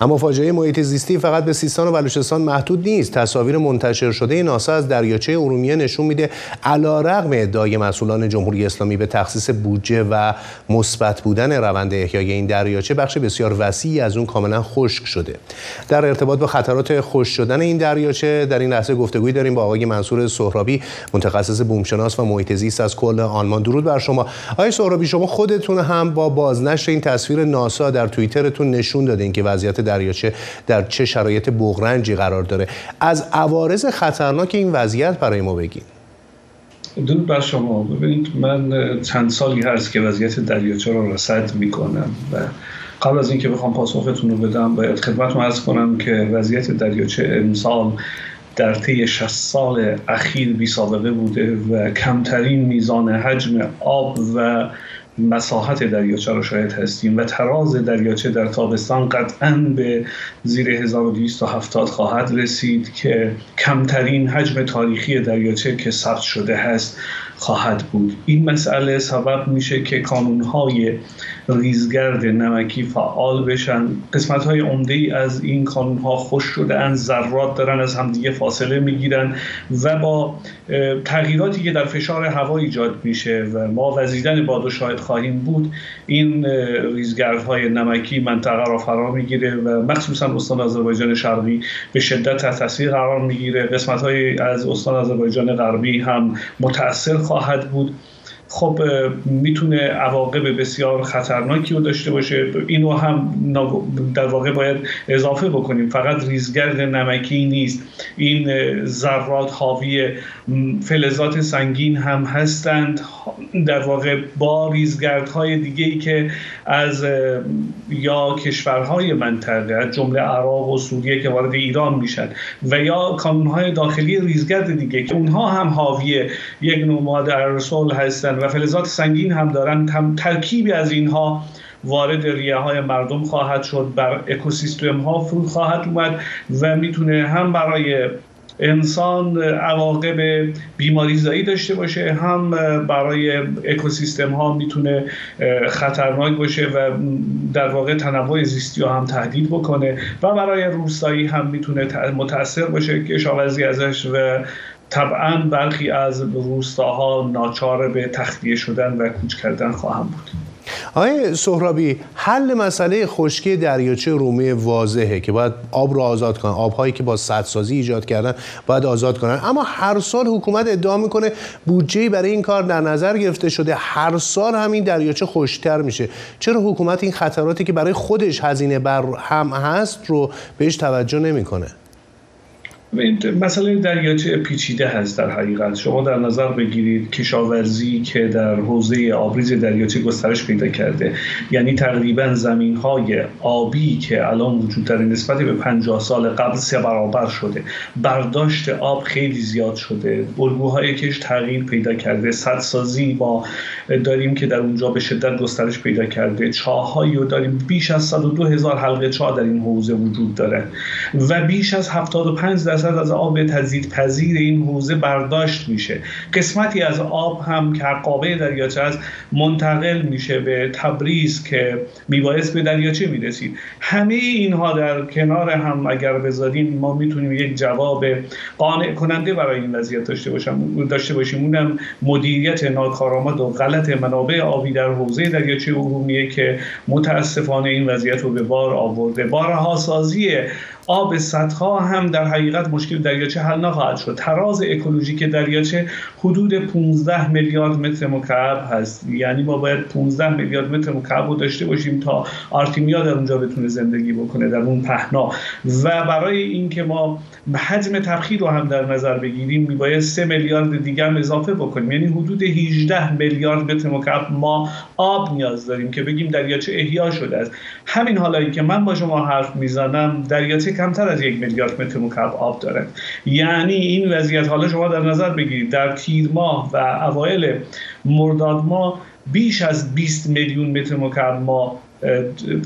اما فاجعه محیط زیستی فقط به سیستان و بلوچستان محدود نیست. تصاویر منتشر شده ناسا از دریاچه ارومیه نشون میده علیرغم ادعای مسئولان جمهوری اسلامی به تخصیص بودجه و مثبت بودن روند احیای این دریاچه بخش بسیار وسیعی از اون کاملا خشک شده. در ارتباط با خطرات خشک شدن این دریاچه در این لحظه گفتگویی داریم با آقای منصور سهرابی متخصص بومشناس و محیط زیست از کل آلمان. درود بر شما. آقای سهرابی شما خودتون هم با بازنشر این تصویر ناسا در توییترتون نشون دادین که وضعیت دریاچه در چه شرایط بغرنجی قرار داره. از عوارض خطرناک این وضعیت برای ما بگین. درود بر شما. ببینید من چند سالی هست که وضعیت دریاچه رو رصد می‌کنم و قبل از اینکه بخوام پاسختون رو بدم باید خدمتتون عرض کنم که وضعیت دریاچه امسال در طی 60 سال اخیر بی سابقه بوده و کمترین میزان حجم آب و مساحت دریاچه را شاید هستیم و تراز دریاچه در تابستان قطعا به زیر 1270 خواهد رسید که کمترین حجم تاریخی دریاچه که ثبت شده هست خواهد بود. این مسئله سبب میشه که کانونهای ریزگرد نمکی فعال بشن. قسمت های عمده ای از این کانون ها خوش شده ان ذرات دارن از همدیگه فاصله می‌گیرن و با تغییراتی که در فشار هوا ایجاد میشه و ما وزیدن باد و شاید خواهیم بود این ریزگردهای نمکی منطقه را فرا می‌گیره و مخصوصا استان آذربایجان شرقی به شدت تحت تاثیر قرار می‌گیره. قسمت های از استان آذربایجان غربی هم متاثر خواهد بود. خب می‌تونه عواقب بسیار خطرناکی رو داشته باشه. اینو هم در واقع باید اضافه بکنیم. فقط ریزگرد نمکی نیست. این ذرات حاوی فلزات سنگین هم هستند. در واقع با ریزگردهای دیگه ای که از یا کشورهای منطقه از جمله عراق و سوریه که وارد ایران میشن و یا کانونهای داخلی ریزگرد دیگه که اونها هم حاوی یک نوع ماده ارسول هستند و فلزات سنگین هم دارن. هم ترکیبی از اینها وارد ریه های مردم خواهد شد. بر اکوسیستم ها فرود خواهد اومد و می‌تونه هم برای انسان عواقب بیماری زایی داشته باشه هم برای اکوسیستم ها می‌تونه خطرناک باشه و در واقع تنوع زیستی هم تهدید بکنه. و برای روستایی هم می‌تونه متاثر باشه کشاورزی ازش و طبعا برخی از روستاها ناچار به تخلیه شدن و کوچ کردن خواهم بود. آقای سهرابی حل مسئله خشکی دریاچه رومی واضحه که باید آب رو آزاد کنن آبهایی که با سدسازی ایجاد کردن باید آزاد کنن. اما هر سال حکومت ادعا می‌کنه بودجه برای این کار در نظر گرفته شده. هر سال همین دریاچه خشکتر میشه. چرا حکومت این خطراتی که برای خودش هزینه بر هم هست رو بهش توجه نمی‌کنه؟ مسئله دریاچه پیچیده هست در حقیقت. شما در نظر بگیرید کشاورزی که در حوزه آبریز دریاچه گسترش پیدا کرده. یعنی تقریبا زمین های آبی که الان وجود داره نسبت به 50 سال قبل سه برابر شده. برداشت آب خیلی زیاد شده. الگوهای کش تغییر پیدا کرده. سدسازی ما داریم که در اونجا به شدت گسترش پیدا کرده. چاههایی رو داریم. بیش از 102 هزار حلقه چاه در این حوزه وجود داره. و بیش از 75 درصد از آب تزیید پذیر این حوزه برداشت میشه. قسمتی از آب هم که قابه دریاچه است منتقل میشه به تبریز که میبایست به دریاچه می‌رسید. همه اینها در کنار هم اگر بذاریم ما می‌تونیم یک جواب قانع کننده برای این وضعیت داشته باشم داشته باشیم. اونم مدیریت ناکارآمد و غلط منابع آبی در حوزه دریاچه ارومیه که متاسفانه این وضعیت رو به بار آورده. بارها سازی آب سدها هم در حقیقت مشکل دریاچه حل نخواهد شد. تراز اکولوژیک دریاچه حدود 15 میلیارد متر مکعب هست. یعنی ما باید 15 میلیارد متر مکعب رو داشته باشیم تا آرتیمیا در اونجا بتونه زندگی بکنه در اون پهنا. و برای اینکه ما حجم تبخیر رو هم در نظر بگیریم میباید 3 میلیارد دیگه هم اضافه بکنیم. یعنی حدود 18 میلیارد متر مکعب ما آب نیاز داریم که بگیم دریاچه احیا شده است. همین حالایی که من با شما حرف می‌زنم دریاچه کمتر از یک میلیارد متر مکعب آب داره. یعنی این وضعیت حالا شما در نظر بگیرید در تیر ماه و اوایل مرداد ماه بیش از 20 میلیون متر مکعب ما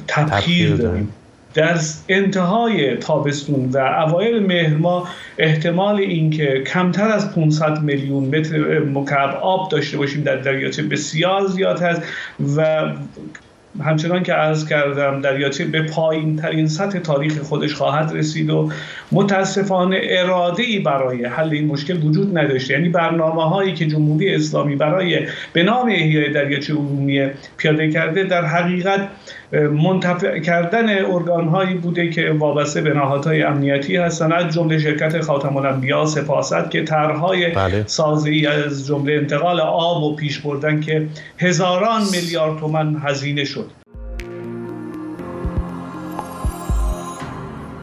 تبخیر داریم. در انتهای تابستون و اوایل مهر ما احتمال اینکه کمتر از 500 میلیون متر مکعب آب داشته باشیم در دریاچه بسیار زیاد هست و همچنان که عرض کردم دریاچه به پایین ترین سطح تاریخ خودش خواهد رسید و متاسفانه اراده ای برای حل این مشکل وجود نداشته. یعنی برنامه هایی که جمهوری اسلامی برای به نام احیای دریاچه ارومیه پیاده کرده در حقیقت منتفع کردن ارگان هایی بوده که وابسته به نهادهای امنیتی هستند. از جمله شرکت خاتم الانبیا سپاست که طرحهای بله. از جمله انتقال آب و پیش بردن که هزاران میلیارد تومن هزینه شد.